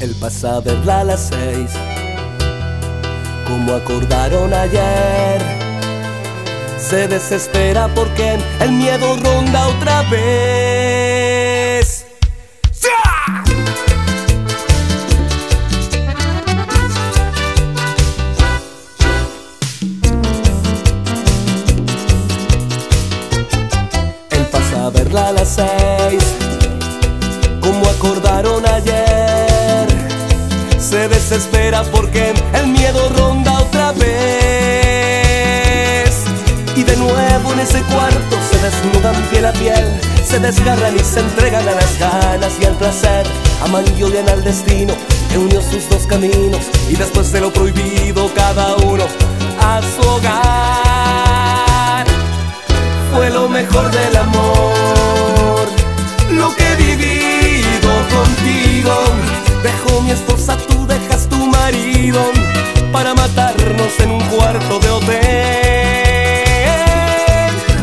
Él pasa a verla a las seis, como acordaron ayer. Se desespera porque el miedo ronda otra vez. Él pasa a verla a las seis, como acordaron ayer. Se desespera porque el miedo ronda otra vez. Y de nuevo en ese cuarto se desnudan piel a piel, se desgarran y se entregan a las ganas y al placer. Aman y odian al destino que unió sus dos caminos y después de lo prohibido cada uno para matarnos en un cuarto de hotel.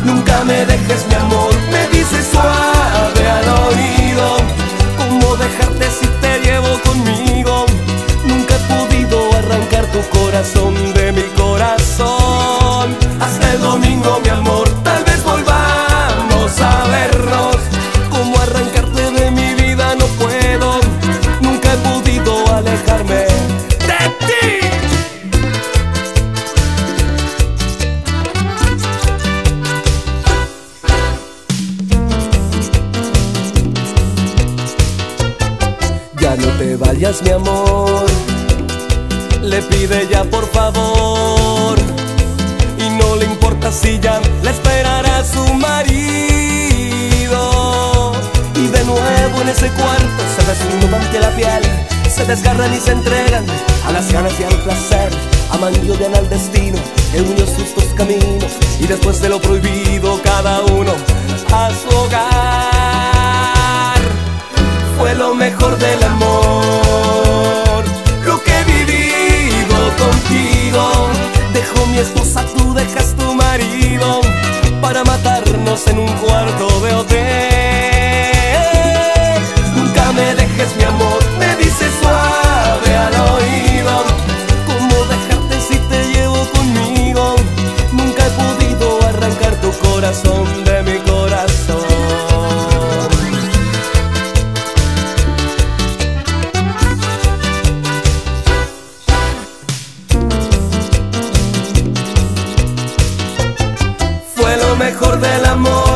Nunca me dejes, mi amor, me dices suave al oído. ¿Cómo dejarte si te llevo conmigo? Nunca he podido arrancar tu corazón te vayas, mi amor. Le pide ya por favor. Y no le importa si ya la esperará su marido. Y de nuevo en ese cuarto se desnudan ante la piel. Se desgarran y se entregan a las ganas y al placer. Aman y odian al destino que unió sus dos caminos. Y después de lo prohibido, cada uno a su hogar lo mejor del amor. Lo que he vivido contigo. Dejo mi esposa, tú dejas tu marido para matarnos en un cuarto de hotel. Mejor del amor,